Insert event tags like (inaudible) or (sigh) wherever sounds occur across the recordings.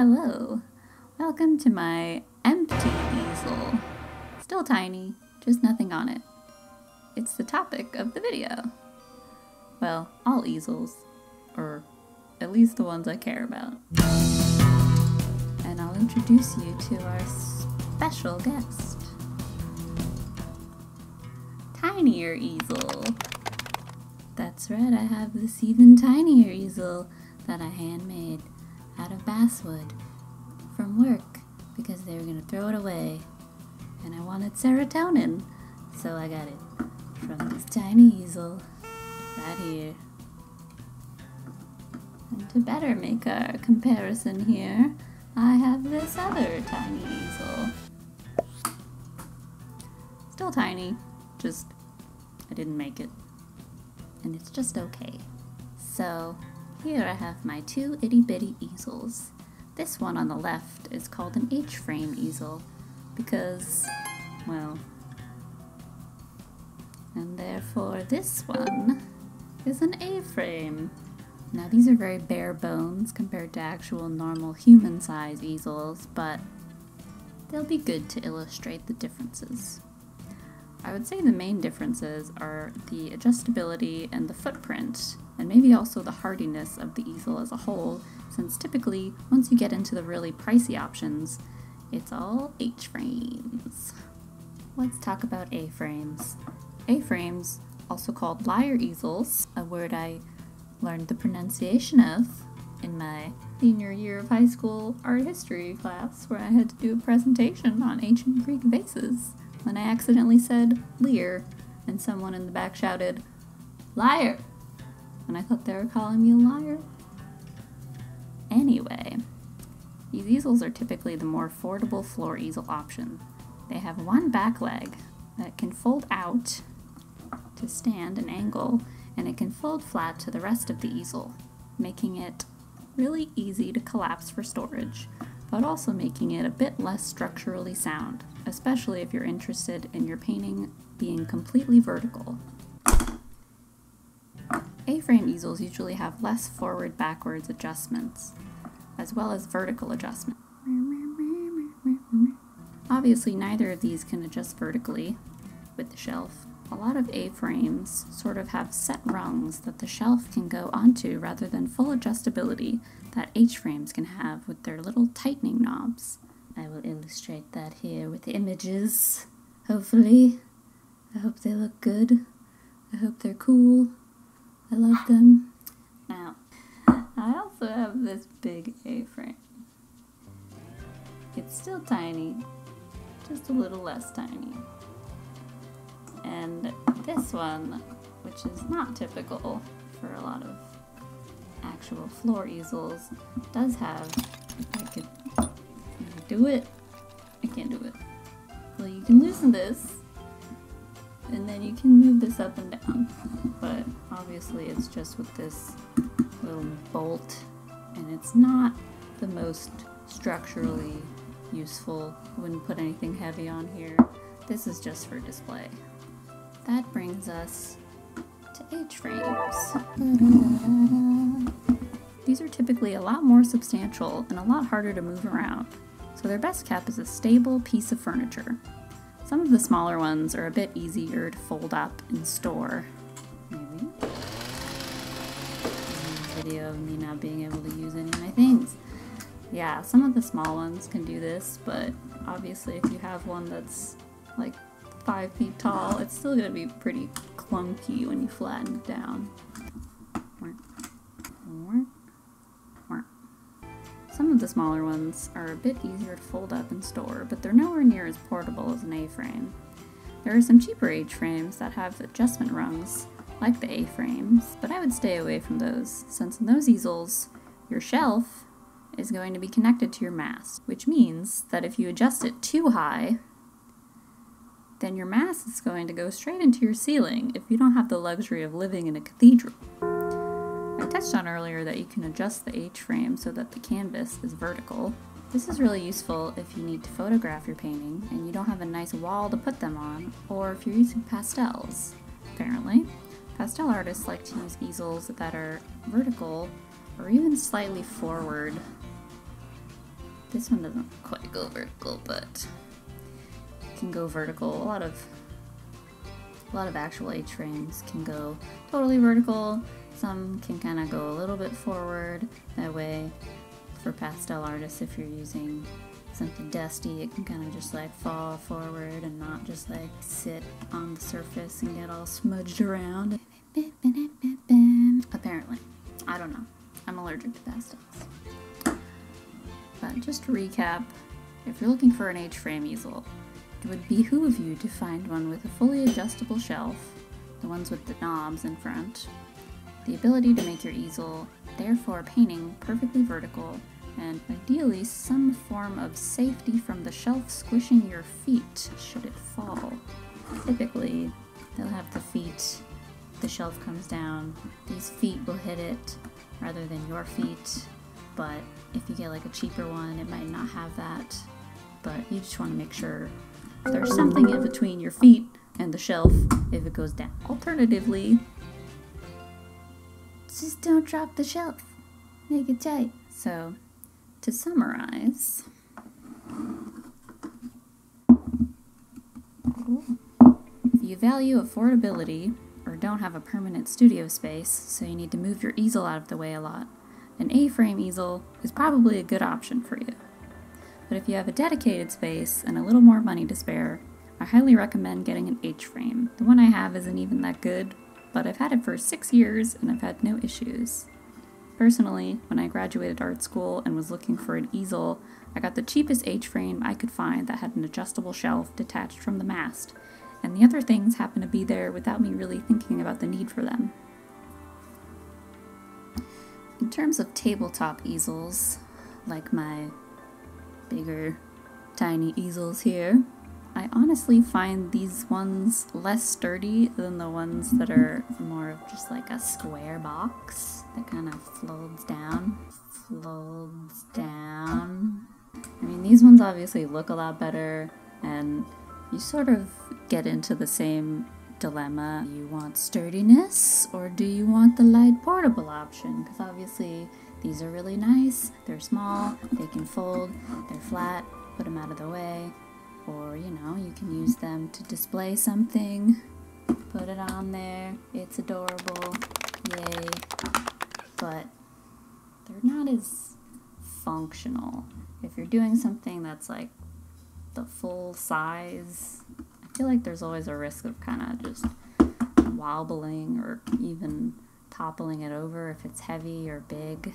Hello, welcome to my empty easel. Still tiny, just nothing on it. It's the topic of the video. Well, all easels, or at least the ones I care about. And I'll introduce you to our special guest. Tinier easel. That's right, I have this even tinier easel that I handmade out of basswood from work because they were going to throw it away. And I wanted serotonin, so I got it from this tiny easel right here. And to better make our comparison here, I have this other tiny easel. Still tiny, just I didn't make it. And it's just okay. So, here I have my two itty bitty easels. This one on the left is called an H-frame easel because, well, and therefore this one is an A-frame. Now these are very bare bones compared to actual normal human size easels, but they'll be good to illustrate the differences. I would say the main differences are the adjustability and the footprint, and maybe also the hardiness of the easel as a whole, since typically, once you get into the really pricey options, it's all H-frames. Let's talk about A-frames. A-frames, also called lyre easels, a word I learned the pronunciation of in my senior year of high school art history class where I had to do a presentation on ancient Greek vases when I accidentally said Lear, and someone in the back shouted, Liar! And I thought they were calling me a liar. Anyway, these easels are typically the more affordable floor easel option. They have one back leg that can fold out to stand an angle, and it can fold flat to the rest of the easel, making it really easy to collapse for storage, but also making it a bit less structurally sound especially if you're interested in your painting being completely vertical. A-frame easels usually have less forward-backwards adjustments, as well as vertical adjustment. Obviously, neither of these can adjust vertically with the shelf. A lot of A-frames sort of have set rungs that the shelf can go onto rather than full adjustability that H-frames can have with their little tightening knobs. I will illustrate that here with the images, hopefully. I hope they look good. I hope they're cool. I love them. Now, I also have this big A-frame. It's still tiny, just a little less tiny. And this one, which is not typical for a lot of actual floor easels, does have like a do it? I can't do it. Well, you can loosen this, and then you can move this up and down. But obviously it's just with this little bolt, and it's not the most structurally useful. Wouldn't put anything heavy on here. This is just for display. That brings us to H-frames. Mm-hmm. These are typically a lot more substantial and a lot harder to move around so their best kept is a stable piece of furniture. Some of the smaller ones are a bit easier to fold up and store. Maybe. Video of me not being able to use any of my things. Yeah, some of the small ones can do this, but obviously if you have one that's like five feet tall, it's still gonna be pretty clunky when you flatten it down. Some of the smaller ones are a bit easier to fold up and store, but they're nowhere near as portable as an A-frame. There are some cheaper H-frames that have adjustment rungs, like the A-frames, but I would stay away from those, since in those easels, your shelf is going to be connected to your mast, which means that if you adjust it too high, then your mast is going to go straight into your ceiling if you don't have the luxury of living in a cathedral I touched on earlier that you can adjust the H-frame so that the canvas is vertical. This is really useful if you need to photograph your painting and you don't have a nice wall to put them on, or if you're using pastels. Apparently, pastel artists like to use easels that are vertical or even slightly forward This one doesn't quite go vertical, but can go vertical. A lot of a lot of actual H frames can go totally vertical. Some can kind of go a little bit forward. That way, for pastel artists, if you're using something dusty, it can kind of just like fall forward and not just like sit on the surface and get all smudged around. Apparently. I don't know. I'm allergic to pastels. But just to recap, if you're looking for an H-frame easel, it would behoove you to find one with a fully adjustable shelf, the ones with the knobs in front, the ability to make your easel, therefore painting perfectly vertical, and ideally some form of safety from the shelf squishing your feet should it fall. Typically, they'll have the feet, the shelf comes down, these feet will hit it rather than your feet, but if you get like a cheaper one, it might not have that. But you just want to make sure there's something in between your feet and the shelf if it goes down. Alternatively, just don't drop the shelf. Make it tight. So, to summarize, if you value affordability or don't have a permanent studio space, so you need to move your easel out of the way a lot, an A-frame easel is probably a good option for you. But if you have a dedicated space and a little more money to spare, I highly recommend getting an H-frame. The one I have isn't even that good, but I've had it for six years and I've had no issues. Personally, when I graduated art school and was looking for an easel, I got the cheapest H-frame I could find that had an adjustable shelf detached from the mast, and the other things happened to be there without me really thinking about the need for them. In terms of tabletop easels, like my bigger tiny easels here, I honestly find these ones less sturdy than the ones that are more of just like a square box that kind of folds down. folds down. I mean, these ones obviously look a lot better, and you sort of get into the same dilemma. Do you want sturdiness, or do you want the light portable option? Because obviously, these are really nice, they're small, they can fold, they're flat, put them out of the way. Or you know you can use them to display something. Put it on there. It's adorable. Yay. But they're not as functional. If you're doing something that's like the full size I feel like there's always a risk of kind of just wobbling or even toppling it over if it's heavy or big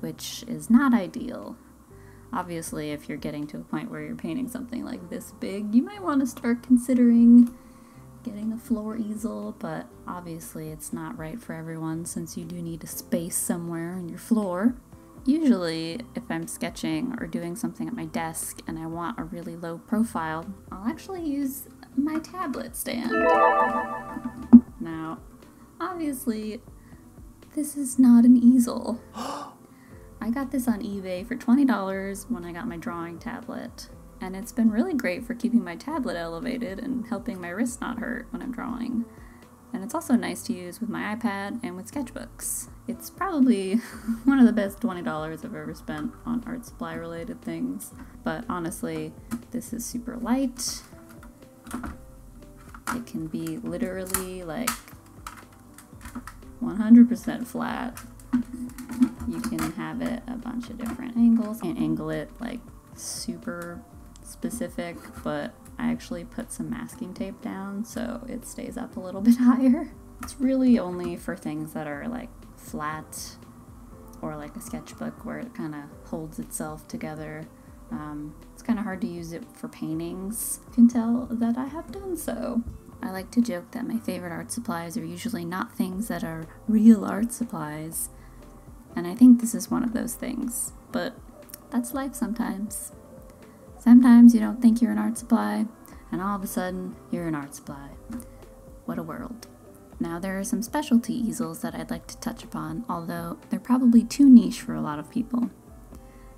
which is not ideal Obviously, if you're getting to a point where you're painting something like this big, you might want to start considering getting a floor easel, but obviously it's not right for everyone since you do need a space somewhere in your floor. Usually, if I'm sketching or doing something at my desk and I want a really low profile, I'll actually use my tablet stand. Now, obviously, this is not an easel. (gasps) (gasps) I got this on eBay for $20 when I got my drawing tablet, and it's been really great for keeping my tablet elevated and helping my wrist not hurt when I'm drawing. And it's also nice to use with my iPad and with sketchbooks. It's probably (laughs) one of the best $20 I've ever spent on art supply related things, but honestly, this is super light. It can be literally like 100% flat you can have it a bunch of different angles. and angle it like super specific, but I actually put some masking tape down so it stays up a little (laughs) bit higher. It's really only for things that are like flat or like a sketchbook where it kind of holds itself together. Um, it's kind of hard to use it for paintings. You can tell that I have done so. I like to joke that my favorite art supplies are usually not things that are real art supplies, and I think this is one of those things. But that's life sometimes. Sometimes you don't think you're an art supply, and all of a sudden, you're an art supply. What a world. Now, there are some specialty easels that I'd like to touch upon, although they're probably too niche for a lot of people.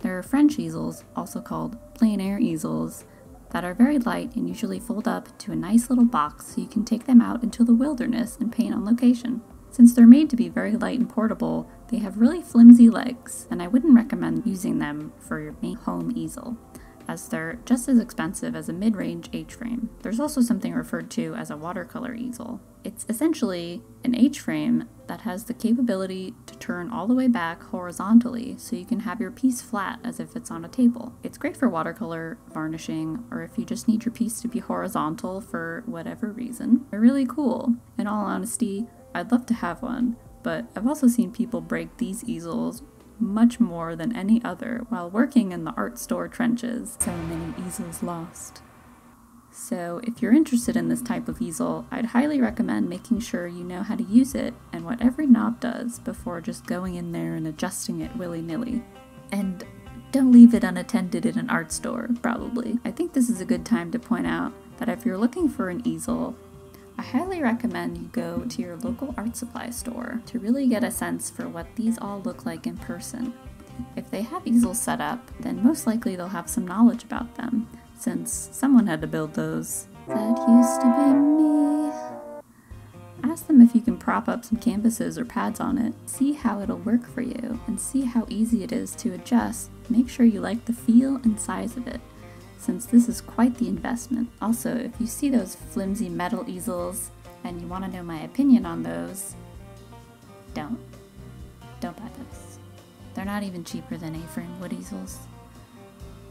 There are French easels, also called plein air easels, that are very light and usually fold up to a nice little box so you can take them out into the wilderness and paint on location. Since they're made to be very light and portable, they have really flimsy legs, and I wouldn't recommend using them for your main home easel as they're just as expensive as a mid range H frame. There's also something referred to as a watercolor easel. It's essentially an H frame that has the capability to turn all the way back horizontally so you can have your piece flat as if it's on a table. It's great for watercolor, varnishing, or if you just need your piece to be horizontal for whatever reason. They're really cool. In all honesty, I'd love to have one, but I've also seen people break these easels much more than any other while working in the art store trenches. So many easels lost. So, if you're interested in this type of easel, I'd highly recommend making sure you know how to use it and what every knob does before just going in there and adjusting it willy nilly. And don't leave it unattended in an art store, probably. I think this is a good time to point out that if you're looking for an easel, I highly recommend you go to your local art supply store to really get a sense for what these all look like in person. If they have easels set up, then most likely they'll have some knowledge about them, since someone had to build those. That used to be me. Ask them if you can prop up some canvases or pads on it, see how it'll work for you, and see how easy it is to adjust. Make sure you like the feel and size of it since this is quite the investment. Also, if you see those flimsy metal easels and you want to know my opinion on those, don't. Don't buy those. They're not even cheaper than A-frame wood easels.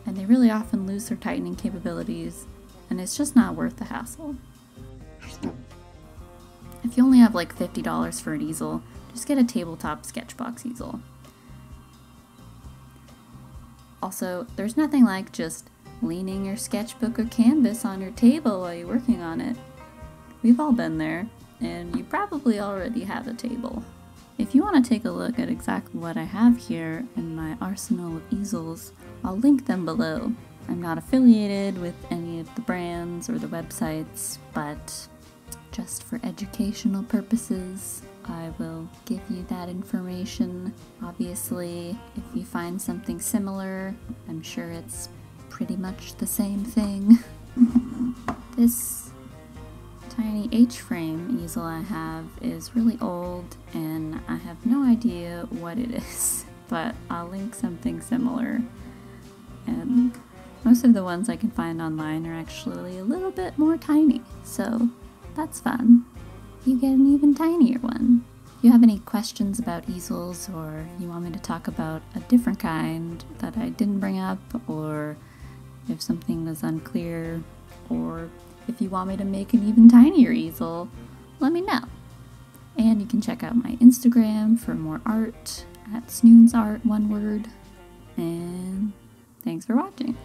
And they really often lose their tightening capabilities, and it's just not worth the hassle. If you only have like $50 for an easel, just get a tabletop sketchbox easel. Also, there's nothing like just leaning your sketchbook or canvas on your table while you're working on it. We've all been there, and you probably already have a table. If you want to take a look at exactly what I have here in my arsenal of easels, I'll link them below. I'm not affiliated with any of the brands or the websites, but just for educational purposes, I will give you that information. Obviously, if you find something similar, I'm sure it's pretty much the same thing. (laughs) this tiny H-frame easel I have is really old and I have no idea what it (laughs) is, but I'll link something similar. And most of the ones I can find online are actually a little bit more tiny, so that's fun. You get an even tinier one. If you have any questions about easels or you want me to talk about a different kind that I didn't bring up or if something was unclear, or if you want me to make an even tinier easel, let me know. And you can check out my Instagram for more art at Snoonsart, one word. And thanks for watching.